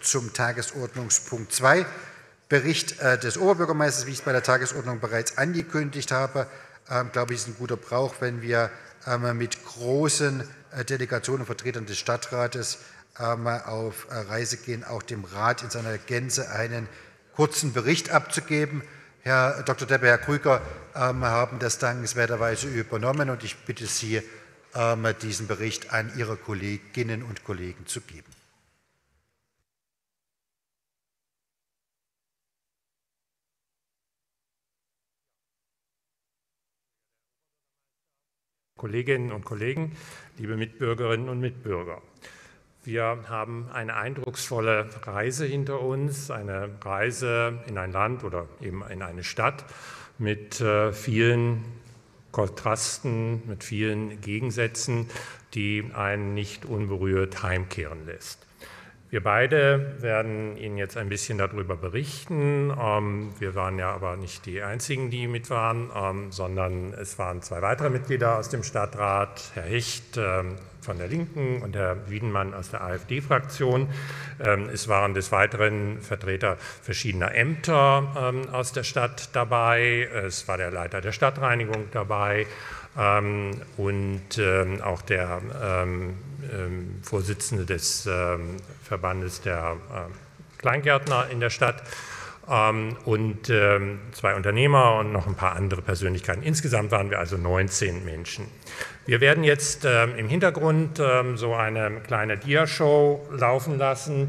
zum Tagesordnungspunkt 2. Bericht des Oberbürgermeisters, wie ich es bei der Tagesordnung bereits angekündigt habe, ähm, glaube ich, ist ein guter Brauch, wenn wir ähm, mit großen Delegationen und Vertretern des Stadtrates ähm, auf Reise gehen, auch dem Rat in seiner Gänze einen kurzen Bericht abzugeben. Herr Dr. Deppe, Herr Krüger haben das dankenswerterweise übernommen und ich bitte Sie, diesen Bericht an Ihre Kolleginnen und Kollegen zu geben. Kolleginnen und Kollegen, liebe Mitbürgerinnen und Mitbürger. Wir haben eine eindrucksvolle Reise hinter uns, eine Reise in ein Land oder eben in eine Stadt mit äh, vielen Kontrasten, mit vielen Gegensätzen, die einen nicht unberührt heimkehren lässt. Wir beide werden Ihnen jetzt ein bisschen darüber berichten. Ähm, wir waren ja aber nicht die Einzigen, die mit waren, ähm, sondern es waren zwei weitere Mitglieder aus dem Stadtrat, Herr Hecht ähm, von der Linken und Herr Wiedenmann aus der AfD-Fraktion. Es waren des Weiteren Vertreter verschiedener Ämter aus der Stadt dabei. Es war der Leiter der Stadtreinigung dabei und auch der Vorsitzende des Verbandes der Kleingärtner in der Stadt ähm, und ähm, zwei Unternehmer und noch ein paar andere Persönlichkeiten. Insgesamt waren wir also 19 Menschen. Wir werden jetzt ähm, im Hintergrund so eine kleine Diashow laufen lassen,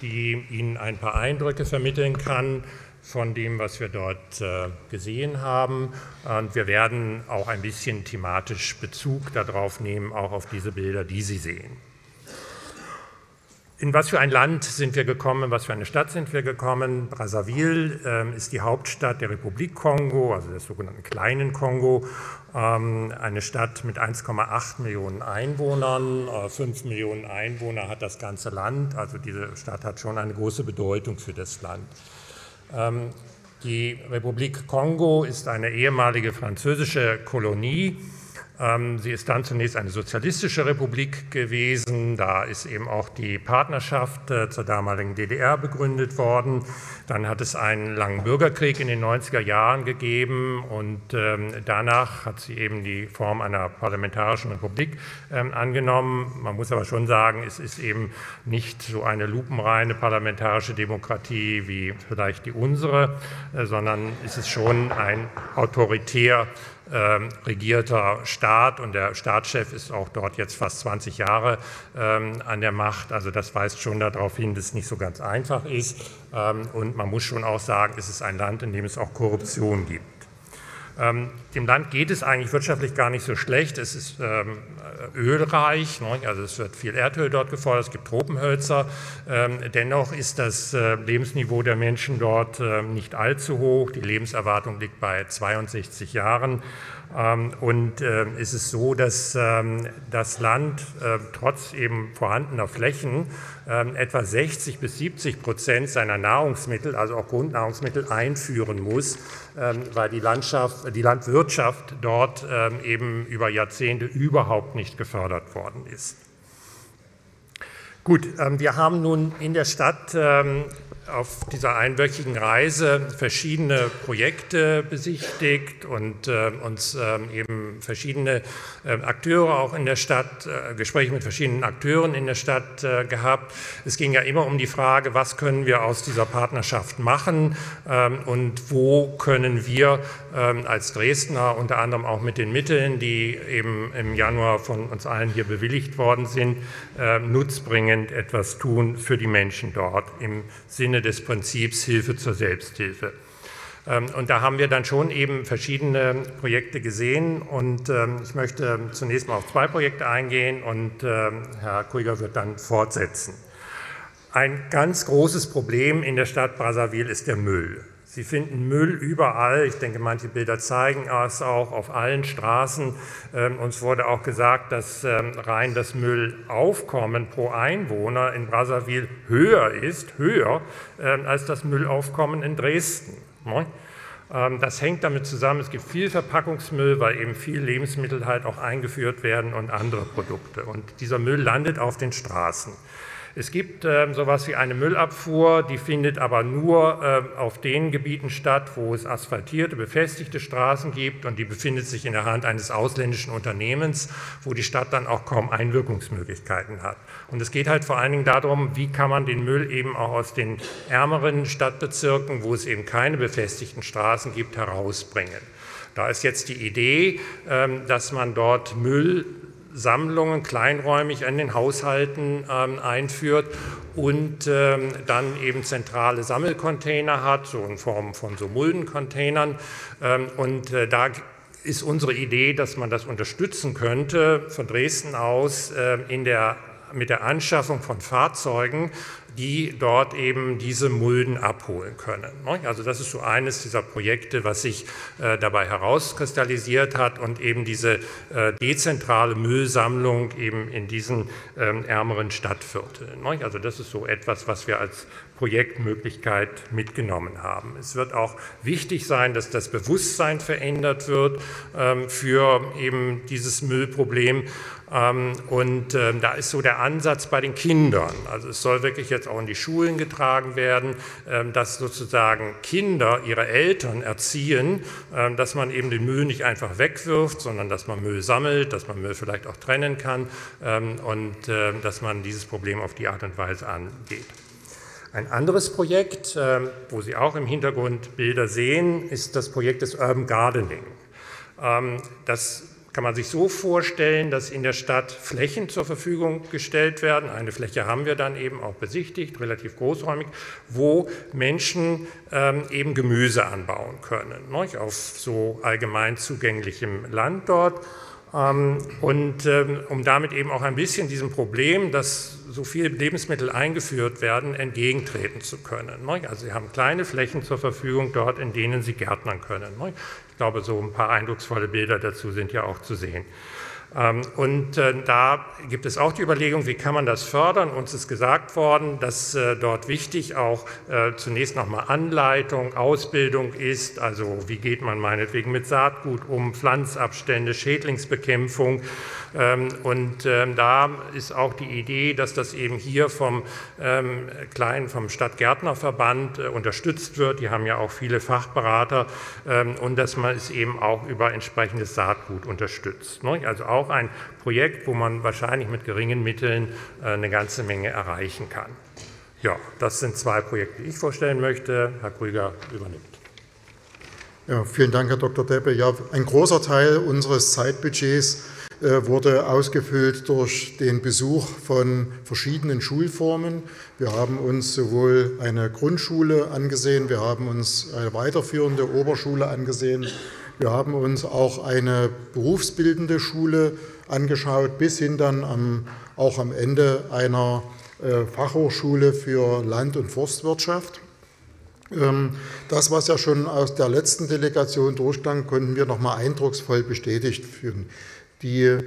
die Ihnen ein paar Eindrücke vermitteln kann von dem, was wir dort äh, gesehen haben. Und wir werden auch ein bisschen thematisch Bezug darauf nehmen, auch auf diese Bilder, die Sie sehen. In was für ein Land sind wir gekommen, in was für eine Stadt sind wir gekommen? Brazzaville ähm, ist die Hauptstadt der Republik Kongo, also des sogenannten kleinen Kongo, ähm, eine Stadt mit 1,8 Millionen Einwohnern. Äh, 5 Millionen Einwohner hat das ganze Land, also diese Stadt hat schon eine große Bedeutung für das Land. Ähm, die Republik Kongo ist eine ehemalige französische Kolonie sie ist dann zunächst eine sozialistische Republik gewesen. Da ist eben auch die Partnerschaft äh, zur damaligen DDR begründet worden. Dann hat es einen langen Bürgerkrieg in den 90er Jahren gegeben und ähm, danach hat sie eben die Form einer parlamentarischen Republik ähm, angenommen. Man muss aber schon sagen, es ist eben nicht so eine lupenreine parlamentarische Demokratie wie vielleicht die unsere, äh, sondern es ist schon ein autoritär ähm, regierter Staat und der Staatschef ist auch dort jetzt fast 20 Jahre ähm, an der Macht. Also das weist schon darauf hin, dass es nicht so ganz einfach ist. Ähm, und man muss schon auch sagen, es ist ein Land, in dem es auch Korruption gibt. Ähm, dem Land geht es eigentlich wirtschaftlich gar nicht so schlecht. Es ist ähm, ölreich, ne? also es wird viel Erdöl dort gefordert, es gibt Tropenhölzer. Ähm, dennoch ist das äh, Lebensniveau der Menschen dort äh, nicht allzu hoch. Die Lebenserwartung liegt bei 62 Jahren. Ähm, und äh, ist es so, dass ähm, das Land äh, trotz eben vorhandener Flächen ähm, etwa 60 bis 70 Prozent seiner Nahrungsmittel, also auch Grundnahrungsmittel, einführen muss, weil die, Landschaft, die Landwirtschaft dort eben über Jahrzehnte überhaupt nicht gefördert worden ist. Gut, wir haben nun in der Stadt auf dieser einwöchigen Reise verschiedene Projekte besichtigt und äh, uns äh, eben verschiedene äh, Akteure auch in der Stadt, äh, Gespräche mit verschiedenen Akteuren in der Stadt äh, gehabt. Es ging ja immer um die Frage, was können wir aus dieser Partnerschaft machen ähm, und wo können wir ähm, als Dresdner unter anderem auch mit den Mitteln, die eben im Januar von uns allen hier bewilligt worden sind, äh, nutzbringend etwas tun für die Menschen dort im Sinne Sinne des Prinzips Hilfe zur Selbsthilfe. Ähm, und da haben wir dann schon eben verschiedene Projekte gesehen und ähm, ich möchte zunächst mal auf zwei Projekte eingehen und ähm, Herr Krüger wird dann fortsetzen. Ein ganz großes Problem in der Stadt Brazzaville ist der Müll. Sie finden Müll überall. Ich denke, manche Bilder zeigen es auch auf allen Straßen. Ähm, uns wurde auch gesagt, dass ähm, rein das Müllaufkommen pro Einwohner in Brazzaville höher ist, höher ähm, als das Müllaufkommen in Dresden. Ne? Das hängt damit zusammen, es gibt viel Verpackungsmüll, weil eben viel Lebensmittel halt auch eingeführt werden und andere Produkte. Und dieser Müll landet auf den Straßen. Es gibt äh, sowas wie eine Müllabfuhr, die findet aber nur äh, auf den Gebieten statt, wo es asphaltierte, befestigte Straßen gibt und die befindet sich in der Hand eines ausländischen Unternehmens, wo die Stadt dann auch kaum Einwirkungsmöglichkeiten hat. Und es geht halt vor allen Dingen darum, wie kann man den Müll eben auch aus den ärmeren Stadtbezirken, wo es eben keine befestigten Straßen gibt, herausbringen. Da ist jetzt die Idee, ähm, dass man dort Müll Sammlungen kleinräumig an den Haushalten ähm, einführt und ähm, dann eben zentrale Sammelcontainer hat, so in Form von so Muldencontainern. Ähm, und äh, da ist unsere Idee, dass man das unterstützen könnte von Dresden aus äh, in der mit der Anschaffung von Fahrzeugen, die dort eben diese Mulden abholen können. Also das ist so eines dieser Projekte, was sich äh, dabei herauskristallisiert hat und eben diese äh, dezentrale Müllsammlung eben in diesen ähm, ärmeren Stadtvierteln. Also das ist so etwas, was wir als Projektmöglichkeit mitgenommen haben. Es wird auch wichtig sein, dass das Bewusstsein verändert wird ähm, für eben dieses Müllproblem. Ähm, und ähm, da ist so der Ansatz bei den Kindern. Also es soll wirklich jetzt auch in die Schulen getragen werden, dass sozusagen Kinder ihre Eltern erziehen, dass man eben den Müll nicht einfach wegwirft, sondern dass man Müll sammelt, dass man Müll vielleicht auch trennen kann und dass man dieses Problem auf die Art und Weise angeht. Ein anderes Projekt, ähm, wo Sie auch im Hintergrund Bilder sehen, ist das Projekt des Urban Gardening. Ähm, das kann man sich so vorstellen, dass in der Stadt Flächen zur Verfügung gestellt werden. Eine Fläche haben wir dann eben auch besichtigt, relativ großräumig, wo Menschen ähm, eben Gemüse anbauen können, auf so allgemein zugänglichem Land dort. Ähm, und ähm, um damit eben auch ein bisschen diesem Problem, dass so viele Lebensmittel eingeführt werden, entgegentreten zu können. Also Sie haben kleine Flächen zur Verfügung dort, in denen Sie gärtnern können. Ich glaube, so ein paar eindrucksvolle Bilder dazu sind ja auch zu sehen. Ähm, und äh, da gibt es auch die Überlegung, wie kann man das fördern. Uns ist gesagt worden, dass äh, dort wichtig auch äh, zunächst nochmal Anleitung, Ausbildung ist. Also wie geht man meinetwegen mit Saatgut um, Pflanzabstände, Schädlingsbekämpfung. Ähm, und ähm, da ist auch die Idee, dass das eben hier vom kleinen, vom Stadtgärtnerverband unterstützt wird. Die haben ja auch viele Fachberater und dass man es eben auch über entsprechendes Saatgut unterstützt. Ne? Also auch auch ein Projekt, wo man wahrscheinlich mit geringen Mitteln äh, eine ganze Menge erreichen kann. Ja, das sind zwei Projekte, die ich vorstellen möchte. Herr Krüger übernimmt. Ja, vielen Dank, Herr Dr. Deppe. Ja, ein großer Teil unseres Zeitbudgets äh, wurde ausgefüllt durch den Besuch von verschiedenen Schulformen. Wir haben uns sowohl eine Grundschule angesehen, wir haben uns eine weiterführende Oberschule angesehen, wir haben uns auch eine berufsbildende Schule angeschaut, bis hin dann am, auch am Ende einer äh, Fachhochschule für Land- und Forstwirtschaft. Ähm, das, was ja schon aus der letzten Delegation durchklang, konnten wir noch mal eindrucksvoll bestätigt führen. Die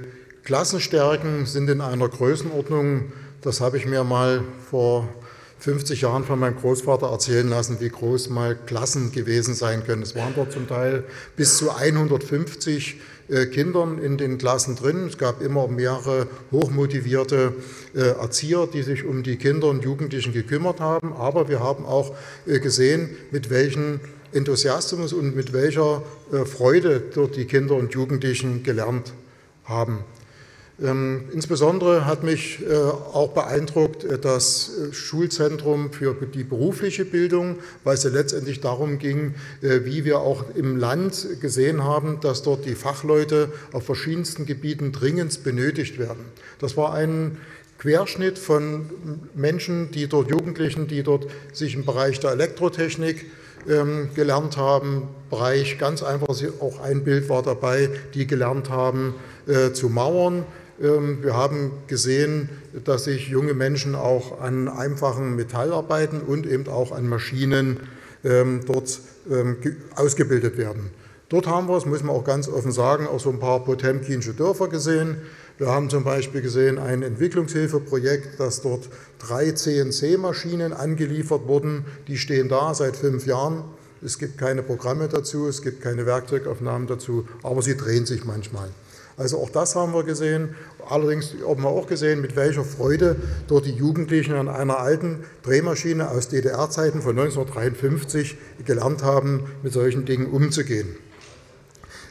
Klassenstärken sind in einer Größenordnung, das habe ich mir mal vor 50 Jahren von meinem Großvater erzählen lassen, wie groß mal Klassen gewesen sein können. Es waren dort zum Teil bis zu 150 äh, Kindern in den Klassen drin. Es gab immer mehrere hochmotivierte äh, Erzieher, die sich um die Kinder und Jugendlichen gekümmert haben. Aber wir haben auch äh, gesehen, mit welchem Enthusiasmus und mit welcher Freude dort die Kinder und Jugendlichen gelernt haben. Ähm, insbesondere hat mich äh, auch beeindruckt äh, das äh, Schulzentrum für die berufliche Bildung, weil es ja letztendlich darum ging, wie wir auch im Land gesehen haben, dass dort die Fachleute auf verschiedensten Gebieten dringend benötigt werden. Das war ein Querschnitt von Menschen, die dort Jugendlichen, die dort sich im Bereich der Elektrotechnik ähm, gelernt haben, Bereich ganz einfach, auch ein Bild war dabei, die gelernt haben äh, zu mauern, wir haben gesehen, dass sich junge Menschen auch an einfachen Metallarbeiten und eben auch an Maschinen ähm, dort ähm, ausgebildet werden. Dort haben wir, das muss man auch ganz offen sagen, auch so ein paar potemkinsche Dörfer gesehen. Wir haben zum Beispiel gesehen ein Entwicklungshilfeprojekt, dass dort drei CNC-Maschinen angeliefert wurden. Die stehen da seit fünf Jahren. Es gibt keine Programme dazu, es gibt keine Werkzeugaufnahmen dazu, aber sie drehen sich manchmal. Also auch das haben wir gesehen. Allerdings haben wir auch gesehen, mit welcher Freude dort die Jugendlichen an einer alten Drehmaschine aus DDR-Zeiten von 1953 gelernt haben, mit solchen Dingen umzugehen.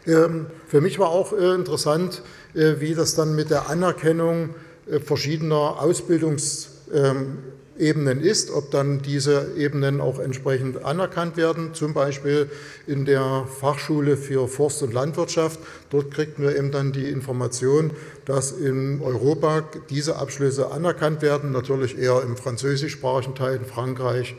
Ähm, für mich war auch äh, interessant, äh, wie das dann mit der Anerkennung äh, verschiedener Ausbildungsebenen ist, ob dann diese Ebenen auch entsprechend anerkannt werden, zum Beispiel in der Fachschule für Forst- und Landwirtschaft. Dort kriegten wir eben dann die Information, dass in Europa diese Abschlüsse anerkannt werden, natürlich eher im französischsprachigen Teil in Frankreich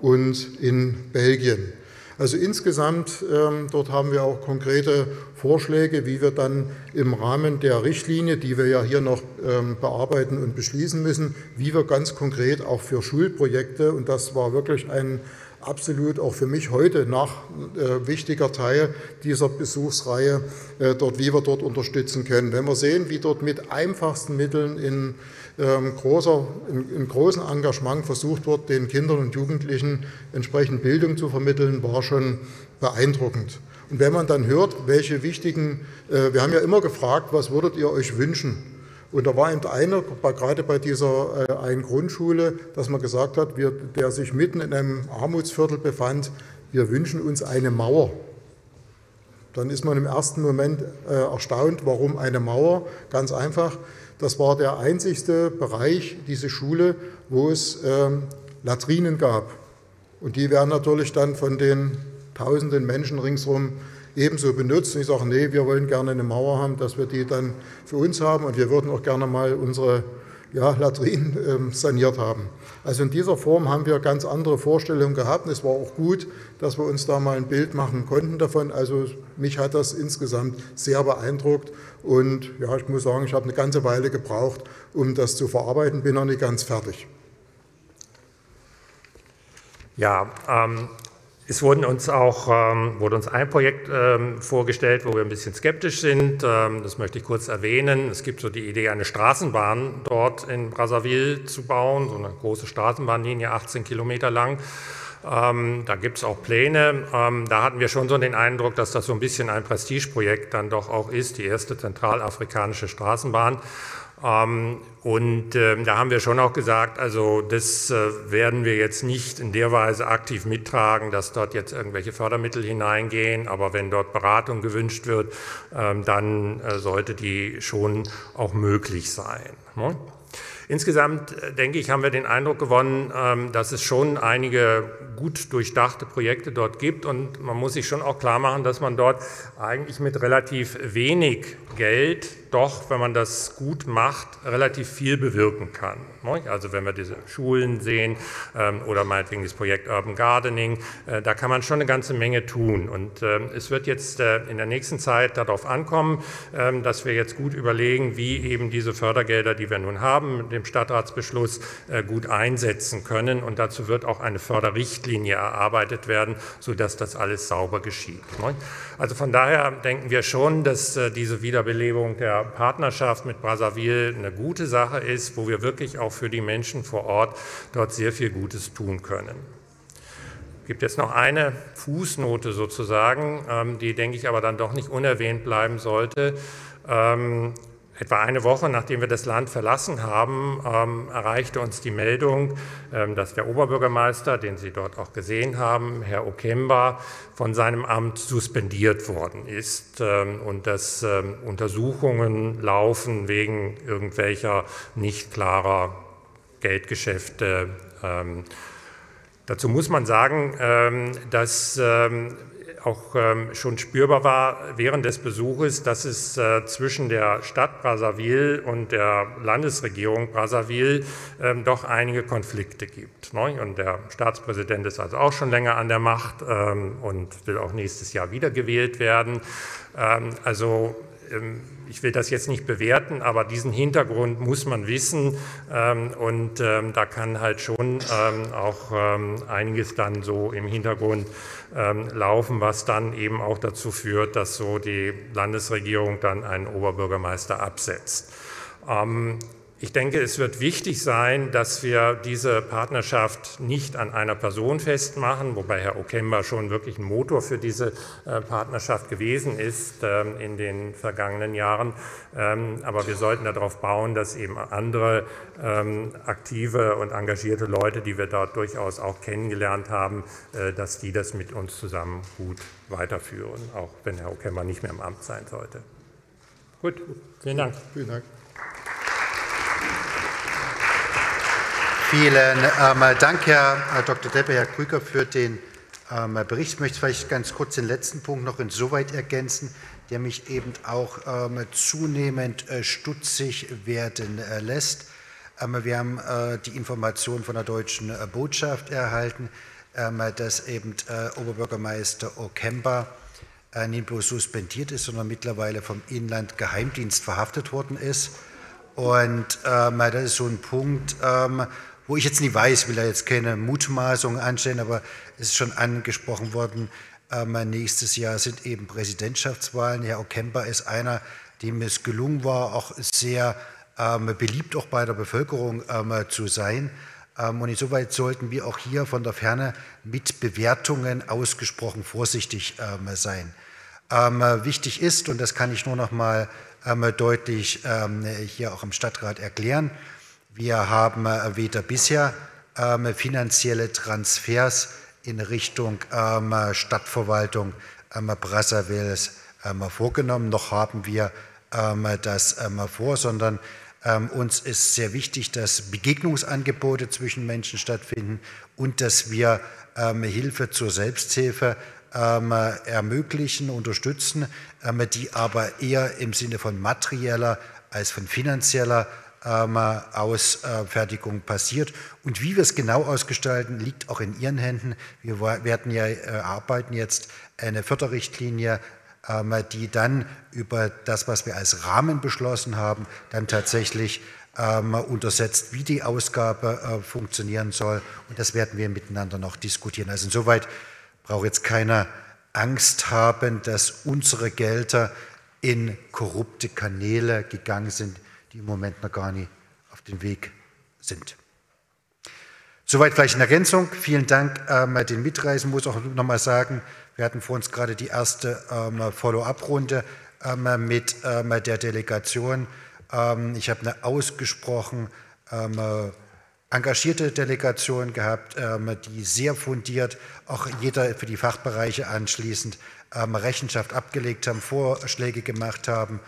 und in Belgien. Also insgesamt, ähm, dort haben wir auch konkrete Vorschläge, wie wir dann im Rahmen der Richtlinie, die wir ja hier noch ähm, bearbeiten und beschließen müssen, wie wir ganz konkret auch für Schulprojekte, und das war wirklich ein absolut auch für mich heute nach äh, wichtiger Teil dieser Besuchsreihe, äh, dort, wie wir dort unterstützen können. Wenn wir sehen, wie dort mit einfachsten Mitteln in ähm, großer, in, großem Engagement versucht wird, den Kindern und Jugendlichen entsprechend Bildung zu vermitteln, war schon beeindruckend. Und wenn man dann hört, welche wichtigen, äh, wir haben ja immer gefragt, was würdet ihr euch wünschen? Und da war eben einer, gerade bei dieser äh, einen Grundschule, dass man gesagt hat, wir, der sich mitten in einem Armutsviertel befand, wir wünschen uns eine Mauer. Dann ist man im ersten Moment äh, erstaunt, warum eine Mauer? Ganz einfach, das war der einzigste Bereich, diese Schule, wo es ähm, Latrinen gab. Und die werden natürlich dann von den tausenden Menschen ringsherum ebenso benutzt. Und ich sage, nee, wir wollen gerne eine Mauer haben, dass wir die dann für uns haben und wir würden auch gerne mal unsere ja, Latrinen ähm, saniert haben. Also in dieser Form haben wir ganz andere Vorstellungen gehabt. Es war auch gut, dass wir uns da mal ein Bild machen konnten davon. Also mich hat das insgesamt sehr beeindruckt. Und ja, ich muss sagen, ich habe eine ganze Weile gebraucht, um das zu verarbeiten, bin noch nicht ganz fertig. Ja, ähm, es wurden uns auch, ähm, wurde uns ein Projekt ähm, vorgestellt, wo wir ein bisschen skeptisch sind. Ähm, das möchte ich kurz erwähnen. Es gibt so die Idee, eine Straßenbahn dort in Brazzaville zu bauen, so eine große Straßenbahnlinie, 18 Kilometer lang. Ähm, da gibt es auch Pläne. Ähm, da hatten wir schon so den Eindruck, dass das so ein bisschen ein Prestigeprojekt dann doch auch ist, die erste zentralafrikanische Straßenbahn. Ähm, und äh, da haben wir schon auch gesagt, also das äh, werden wir jetzt nicht in der Weise aktiv mittragen, dass dort jetzt irgendwelche Fördermittel hineingehen. Aber wenn dort Beratung gewünscht wird, ähm, dann äh, sollte die schon auch möglich sein. Ne? Insgesamt, äh, denke ich, haben wir den Eindruck gewonnen, ähm, dass es schon einige gut durchdachte Projekte dort gibt und man muss sich schon auch klar machen, dass man dort eigentlich mit relativ wenig Geld doch, wenn man das gut macht, relativ viel bewirken kann. Also wenn wir diese Schulen sehen ähm, oder meinetwegen das Projekt Urban Gardening, äh, da kann man schon eine ganze Menge tun. Und ähm, es wird jetzt äh, in der nächsten Zeit darauf ankommen, ähm, dass wir jetzt gut überlegen, wie eben diese Fördergelder, die wir nun haben, mit dem Stadtratsbeschluss äh, gut einsetzen können. Und dazu wird auch eine Förderrichtlinie erarbeitet werden, sodass das alles sauber geschieht. Also von daher denken wir schon, dass diese Wiederbelebung der Partnerschaft mit Brazzaville eine gute Sache ist, wo wir wirklich auch für die Menschen vor Ort dort sehr viel Gutes tun können. Es gibt jetzt noch eine Fußnote sozusagen, ähm, die, denke ich, aber dann doch nicht unerwähnt bleiben sollte. Etwa eine Woche nachdem wir das Land verlassen haben, ähm, erreichte uns die Meldung, ähm, dass der Oberbürgermeister, den Sie dort auch gesehen haben, Herr Okemba, von seinem Amt suspendiert worden ist ähm, und dass ähm, Untersuchungen laufen wegen irgendwelcher nicht klarer Geldgeschäfte. Ähm, dazu muss man sagen, ähm, dass auch ähm, schon spürbar war während des Besuches, dass es äh, zwischen der Stadt Brazzaville und der Landesregierung Brazzaville ähm, doch einige Konflikte gibt. Ne? Und der Staatspräsident ist also auch schon länger an der Macht ähm, und will auch nächstes Jahr wiedergewählt werden. Also ich will das jetzt nicht bewerten, aber diesen Hintergrund muss man wissen und da kann halt schon auch einiges dann so im Hintergrund ähm, laufen, was dann eben auch dazu führt, dass so die Landesregierung dann einen Oberbürgermeister absetzt. Ich denke, es wird wichtig sein, dass wir diese Partnerschaft nicht an einer Person festmachen, wobei Herr Okemba schon wirklich ein Motor für diese äh, Partnerschaft gewesen ist ähm, in den vergangenen Jahren. Ähm, aber wir sollten darauf bauen, dass eben andere ähm, aktive und engagierte Leute, die wir dort durchaus auch kennengelernt haben, äh, dass die das mit uns zusammen gut weiterführen, auch wenn Herr Okemba nicht mehr im Amt sein sollte. Gut, vielen Dank. Vielen Dank. Vielen ähm, Dank, Herr Dr. Deppe, Herr Krüger, für den ähm, Bericht. Ich möchte vielleicht ganz kurz den letzten Punkt noch insoweit ergänzen, der mich eben auch ähm, zunehmend äh, stutzig werden äh, lässt. Ähm, wir haben äh, die Information von der deutschen äh, Botschaft erhalten, ähm, dass eben äh, Oberbürgermeister Okemba äh, nicht bloß suspendiert ist, sondern mittlerweile vom Inlandgeheimdienst verhaftet worden ist. Und ähm, das ist so ein Punkt, ähm, wo ich jetzt nicht weiß, will da jetzt keine Mutmaßungen anstellen, aber es ist schon angesprochen worden, ähm, nächstes Jahr sind eben Präsidentschaftswahlen. Herr Okemba ist einer, dem es gelungen war, auch sehr ähm, beliebt auch bei der Bevölkerung ähm, zu sein. Ähm, und insoweit sollten wir auch hier von der Ferne mit Bewertungen ausgesprochen vorsichtig ähm, sein. Ähm, wichtig ist, und das kann ich nur noch mal deutlich hier auch im Stadtrat erklären, wir haben äh, weder bisher ähm, finanzielle Transfers in Richtung ähm, Stadtverwaltung ähm, Brassavilles vorgenommen, noch haben wir das vor, sondern uns ist sehr wichtig, dass Begegnungsangebote zwischen Menschen stattfinden und dass wir Hilfe zur Selbsthilfe ermöglichen, unterstützen, die aber eher im Sinne von materieller als von finanzieller ähm, Ausfertigung passiert. Und wie wir es genau ausgestalten, liegt auch in Ihren Händen. Wir werden ja äh, jetzt eine Förderrichtlinie, ähm, die dann über das, was wir als Rahmen beschlossen haben, dann tatsächlich ähm, untersetzt, wie die Ausgabe äh, funktionieren soll. Und das werden wir miteinander noch diskutieren. Also insoweit braucht jetzt keiner Angst haben, dass unsere Gelder in korrupte Kanäle gegangen sind die im Moment noch gar nicht auf dem Weg sind. Soweit vielleicht eine Ergänzung. Vielen Dank ähm, den Mitreisen. Muss auch noch mal sagen, wir hatten vor uns gerade die erste ähm, Follow-up-Runde ähm, mit ähm, der Delegation. Ähm, ich habe eine ausgesprochen ähm, engagierte Delegation gehabt, die sehr fundiert, auch jeder für die Fachbereiche anschließend Rechenschaft abgelegt haben, Vorschläge gemacht haben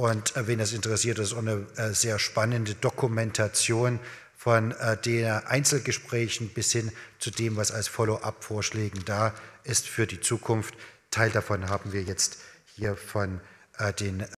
und äh, wen das interessiert, das ist auch eine äh, sehr spannende Dokumentation von äh, den Einzelgesprächen bis hin zu dem, was als Follow-up-Vorschlägen da ist für die Zukunft. Teil davon haben wir jetzt hier von den